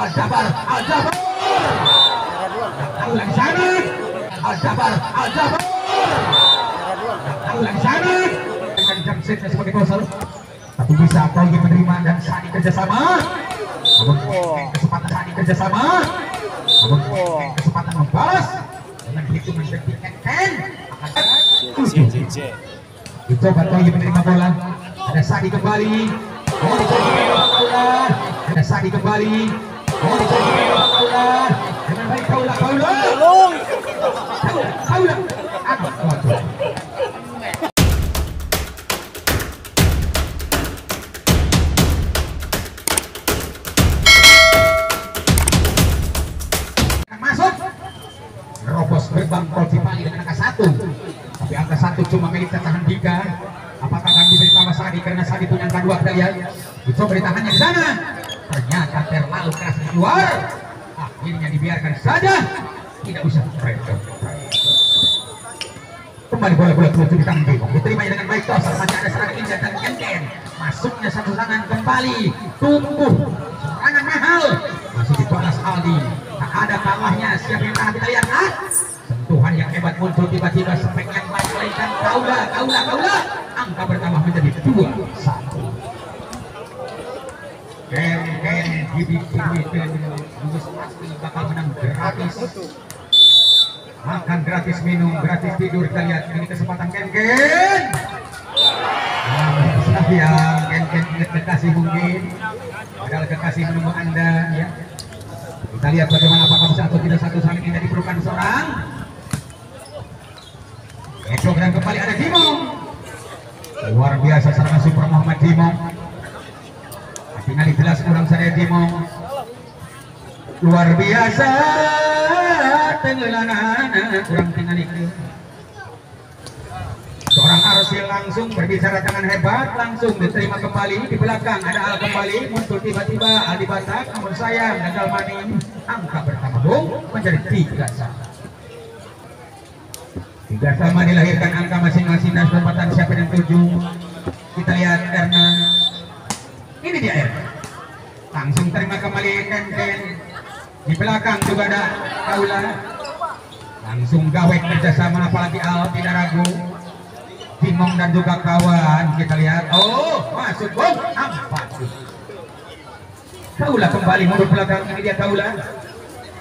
Al-Jabar, Al-Jabar. Al-Jabar, Al-Jabar. Dengan jam setnya sebagai closer. Tapi bisa Togi menerima dan Sani kerjasama. Namun kesempatan Sani kerjasama. Namun kesempatan membalas. Dengan hitungan detik Ken. Dicoba Togi menerima bola. Ada Sadi kembali. Bola. Ada Sadi kembali. Apakah akan bisa ditambah Sadi karena Sadi punya angka dua kita lihat dicoba ditahannya di sana ternyata terlalu keras di luar. Akhirnya dibiarkan saja. Tidak bisa kembali bola bola tujuh di tangan Bimo diterimanya dengan baik. Tos masih ada serangan indah dan Ken masuknya satu serangan kembali. Tumbuh. Serangan mahal. Masih dibalas Aldi. Tak ada kalahnya. Siapa yang tahan kita lihat ah sentuhan yang hebat muncul tiba-tiba. Spek yang baik melainkan kaula kaula kaula angka bertambah menjadi dua satu Ken Bakal menang gratis makan gratis minum gratis tidur. Kita lihat ini kesempatan Ken Ken. Nah, ya Ken Ken ingat kekasih mungkin. Padahal kekasih menunggu anda ya. Kita lihat bagaimana apakah bisa atau tidak satu saling indah diperlukan seorang. Ekogram kembali ada Dimong luar biasa serangan Super Muhammad Dimong tinggal jelas kurang saya Dimong luar biasa. Tenggelanana kurang tinggal itu. Seorang Arsil langsung berbicara dengan hebat langsung diterima kembali. Di belakang ada Al kembali muncul tiba-tiba Aldi Batak. Namun sayang gagal maning angka pertama dong menjadi tiga sama tiga sama dilahirkan angka masing-masing. Dan kesempatan siapa yang tujuh kita lihat karena ini dia ya langsung terima kembali Ken Ken di belakang juga ada Kaula langsung gawek kerjasama apalagi Al tidak ragu. Timong dan juga kawan kita lihat. Oh masuk. Bom empat Kaula kembali mundur belakang. Ini dia Kaula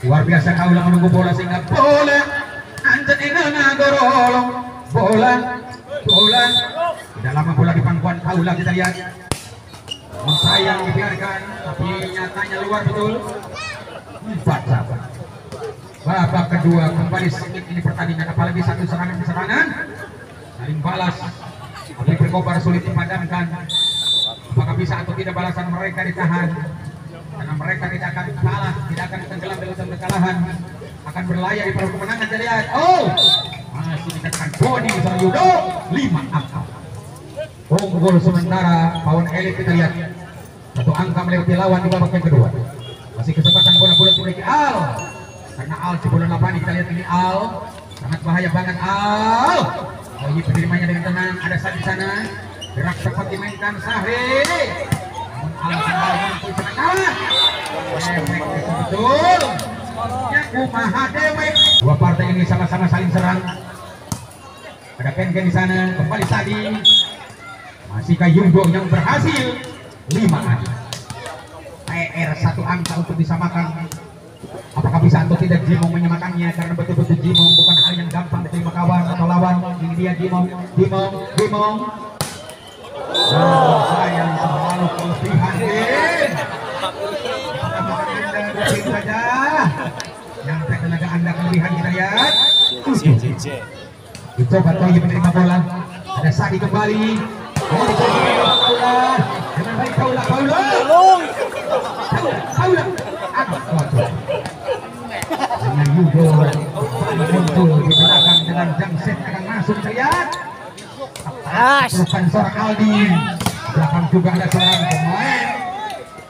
luar biasa Kaula menunggu bola sehingga bola. Inana gorolong. Bola bola. Tidak lama bola di pangkuan Kaula kita lihat. Sayang dibiarkan. Tapi nyatanya luar betul empat. Sahabat babak kedua kembali sengit ini pertandingan apalagi satu serangan serangan. Saling balas. Tapi berkobar sulit dipadamkan. Apakah bisa atau tidak balasan mereka ditahan? Karena mereka tidak akan kalah tidak akan tenggelam dalam kekalahan. Akan berlayar di perahu kemenangan jadi oh! Masih dikatakan body Yudo lima angka. Unggul sementara Pawon Elit kita lihat. Satu angka melewati lawan di babak yang kedua. Masih kesempatan bola-bola dimiliki Al. Karena Al di bola lapan kita lihat ini Al. Sangat bahaya banget Al. Oh ini penerimanya dengan tenang ada saat di sana. Gerak cepat dimainkan Sahri. Al efek betul. Dua partai ini sama-sama saling serang. Ada Ken di sana kembali Sadi masihkah Yunggo yang berhasil. Lima angka PR satu angka untuk disamakan. Apakah bisa atau tidak Jimong menyamakannya? Karena betul-betul Jimong bukan hal yang gampang diterima kawan atau lawan. Ini dia Jimong. Jimong Jimong. Oh, sayang selalu kelebihan. Saja yang tenaga anda kelebihan kita lihat. Dicoba Toyi menerima bola. Ada Sadi kembali. Oh dengan baik Kaula Kaula Dengan Aldi belakang juga ada seorang pemain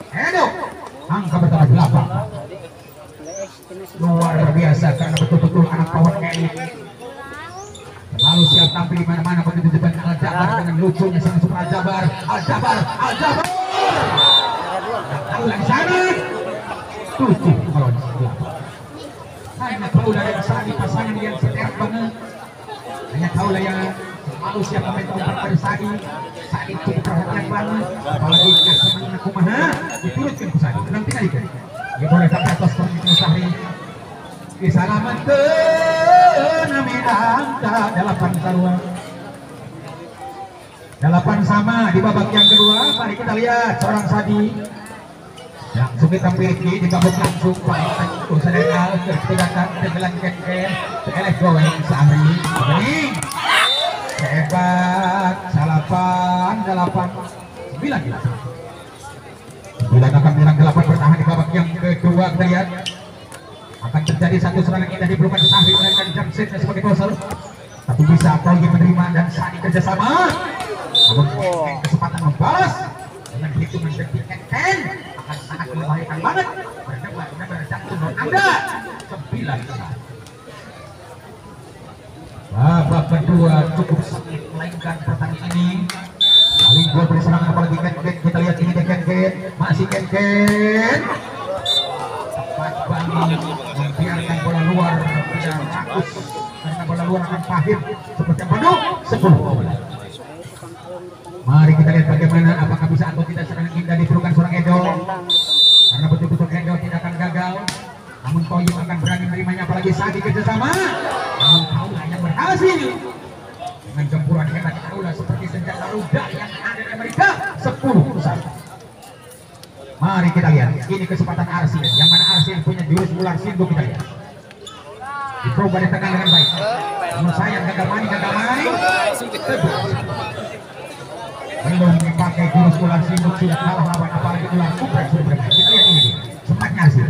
Edo angka bertambah delapan luar biasa karena betul-betul anak elit siap tampil di mana-mana begitu depan Al Jabar dengan lucunya sang Super Al Jabar, Al Jabar, Al Jabar. Ulang sana. tujuh melawan delapan kaulah yang sani pasangan yang seterak banget. Hanya kaulah yang selalu siap komentar pada Sadi Sadi cukup perhatian banget. Apalagi kasih menang kumaha diturutkan ke Sadi nanti kali kan dia boleh tak atas pergi Sahri disalamatkan Aminah delapan sarua delapan sama di babak yang kedua. Mari kita lihat seorang Sadi langsung di babak langsung Pak Usaha Al terpegakan dengan ken-ken elek goreng Sahri ini hebat salapan delapan sembilan delapan sembilan akan bilang delapan bertahan di babak yang kedua kita lihat akan terjadi satu serangan indah di pelukan Sahri melainkan Jamsit sebagai closer tapi bisa Togi menerima dan Sani kerjasama namun kesempatan membalas dengan hitungan detik Ken membahayakan banget anda sembilan babak kedua cukup sengit melainkan pertandingan ini saling gol berserangan apalagi Ken Ken kita lihat ini Ken Ken masih Ken Ken tepat banget membiarkan bola luar tidak rakus karena bola luar akan pahit seperti penuh 10 bola mari kita lihat bagaimana apakah bisa atau tidak serangan indah diperlukan seorang Edo karena betul-betul Edo tidak akan gagal namun Toyib akan berani saat kerjasama. Namun Kaula yang berhasil dengan gempuran hebat seperti senjata rudal yang ada di Amerika 10 besar mari kita lihat ini kesempatan Arsil yang mana Arsil punya jurus ular sindu kita lihat. Dicoba ditekan dengan baik. Namun sayang gagal main gagal main. Belum dipakai jurus ular sindu sudah kalah lawan apalagi ular kubra sudah kita lihat ini sempatnya Arsil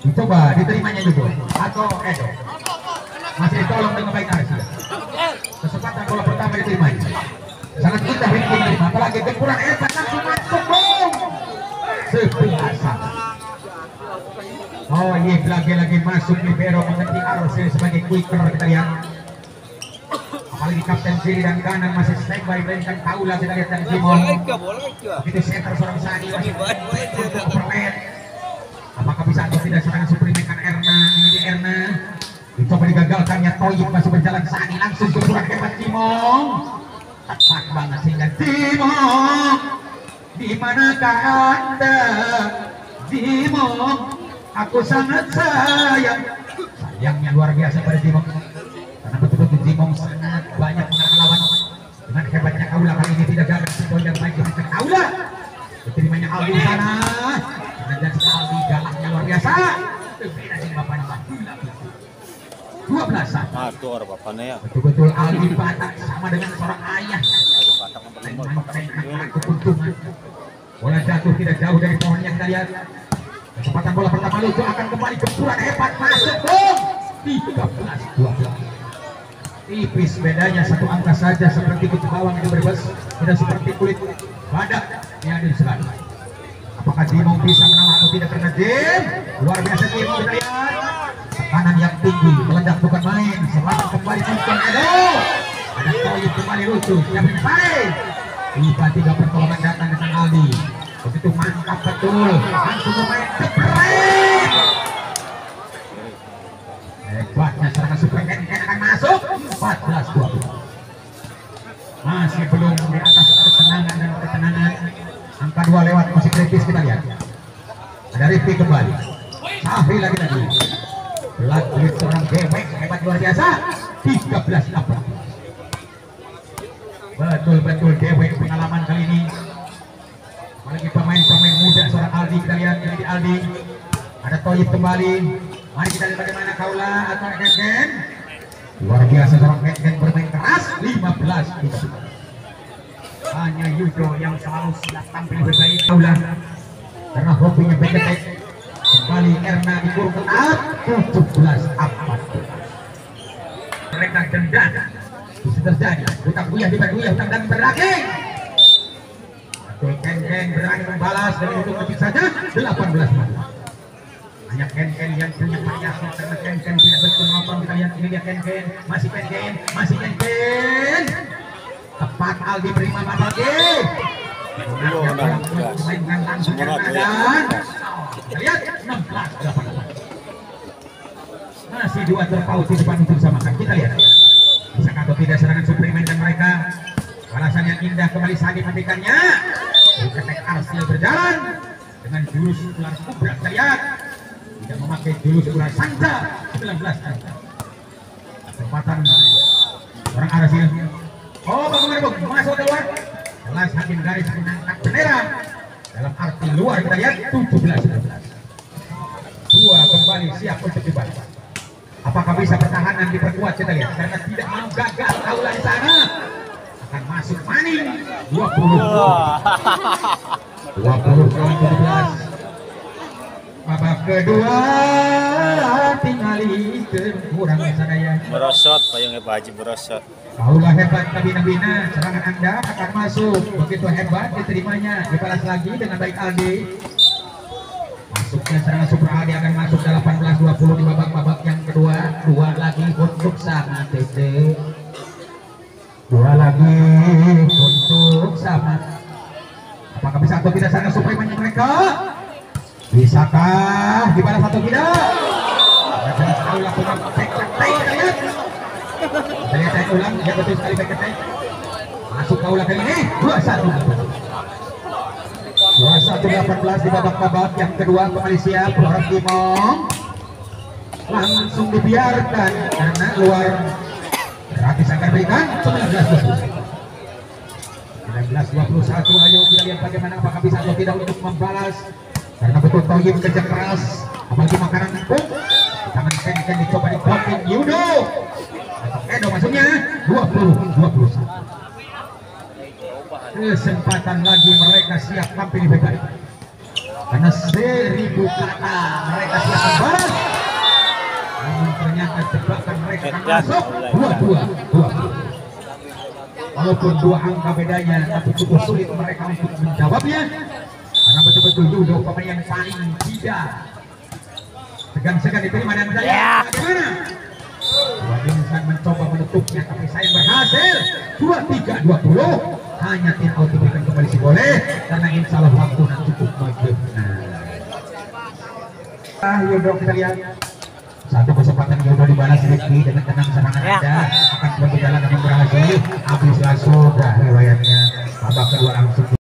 dicoba diterimanya juga atau Edo. Masih ditolong dengan baik Arsil kesempatan bola pertama diterima sangat indah ini diterima apalagi gempuran hebat langsung masuk boom sebelas oh iya lagi-lagi masuk libero mengganti Arsil sebagai quicker kita lihat. Apalagi kapten kiri dan kanan masih standby berikan Kaula kita lihat dan Simon begitu center seorang masih untuk permen atau tidak serangan suplemenkan Erna. Ini di Erna dicoba digagalkannya Toyib masih berjalan. Sani langsung ke surat hebat Timong. Tepat banget sehingga Timong. Di manakah anda? Timong. Aku sangat sayang. Sayangnya luar biasa pada Timong. Karena betul-betul Timong sangat banyak melawan dengan hebatnya Kaula kali ini tidak gagal. Poin yang baik diberikan Kaula diterimanya Aldi di sana. Dan sekali luar biasa. Bapaknya Pak 12 Atur bapaknya ya. betul-betul Aldi Batak sama dengan seorang ayah. Batak yang paling memainkan keuntungan. Bola jatuh tidak jauh dari pohon yang kita lihat kecepatan bola pertama lucu akan kembali gempuran hebat. Masuk boom! 13 12 tipis bedanya satu angka saja seperti kutu bawang itu berbes tidak seperti kulit badak yang ada di sekali apakah Dimong bisa menang atau tidak karena Dim luar biasa kita lihat tekanan yang tinggi meledak bukan main. Selamat kembali muncul Edo ada Toyib kembali lucu siap menyesali tiba-tiba pertolongan datang dengan Aldi. Begitu mantap betul. Langsung bermain jebret hebatnya serangan super Ken akan masuk. 14 20 masih belum di atas kesenangan dan ketenangan. Angka dua lewat masih kritis kita lihat ada Rifki kembali. Sahri lagi lagi. Seorang gewek hebat luar biasa. 13 apa betul-betul gewek pengalaman kali ini. Apalagi pemain-pemain muda seorang Aldi kita lihat ini Aldi. Ada Toyib kembali. Mari kita lihat bagaimana Kaula atau Ken Ken luar biasa seorang Ken Ken bermain keras 15 13 hanya Yudo yang selalu siap tampil lebih baik Kaula karena hobinya beketek kembali Erna dikurung ketat 17 apa mereka dendam. Bisa terjadi. Bukan buyah di buyah bukan dan berdaging Betul Ken Ken berani membalas dan untuk lebih saja 18 malam. Hanya Ken Ken yang punya variasi karena Ken Ken tidak betul apa kita lihat ini dia Ken Ken masih Ken Ken masih Ken Aldi beri mana lagi. Dimainkan langsung Semangat, dan ya. Kita lihat 16 8. Masih dua terpaut di depan untuk disamakan. Kita lihat. Bisa atau tidak serangan suplemen dan mereka. Balasan yang indah kembali saat dimatikannya. Ketek Arsil berjalan dengan jurus ular kubra. Lihat. Tidak memakai jurus ular sanca. 19 sanca. Kesempatan orang Arsil. Oh, Bung? Masuk keluar. Jelas hakim garis mengangkat bendera. Dalam arti luar kita lihat 17 19. Dua kembali siap untuk dibalas. Apakah bisa pertahanan diperkuat kita lihat karena tidak mau gagal kaulah di sana akan masuk maning 20 20 lawan 17 babak kedua tinggali kurang Merosot, payungnya Pak Haji merosot. Kaulah hebat kabina-bina, serangan Anda akan masuk. Begitu hebat diterimanya, dibalas lagi dengan baik Aldi. Masuknya serangan Super Aldi akan masuk 18-20 di babak-babak yang kedua. Dua lagi untuk sama TC. Dua lagi untuk sama. Apakah bisa atau tidak serangan Supreme mereka? Bisakah dibalas atau tidak? Sekali kita lihat. Kita lihat saya ulang, ya betul sekali back attack. Masuk kaulah kali ini, 2-1. 21-18 di babak-babak yang kedua kembali siap orang Timong langsung dibiarkan karena luar gratis akan berikan 19-20 19-21 ayo kita lihat bagaimana apakah bisa atau tidak untuk membalas karena betul Toyib kerja keras apalagi makanan empuk Ken dicoba di blocking Yudo Edo masuknya 20 21 kesempatan lagi mereka siap tampil di PKI karena seribu kata mereka siap membalas. Namun ternyata jebakan mereka akan masuk. Dua dua dua walaupun dua angka bedanya tapi cukup sulit mereka untuk menjawabnya. Karena betul-betul Yudo pemain yang paling tidak segan-segan diterima dan saya bagaimana? Dua insan mencoba menutupnya tapi saya berhasil. 23 20 hanya tim out diberikan kembali si boleh. Karena insya Allah waktu nak cukup maghrib ah Yudo kita lihat. Satu kesempatan Yudo dibalas Ricky dengan tenang serangan anda. Akan berjalan dengan berhasil. Habis langsung dah riwayatnya. Babak kedua langsung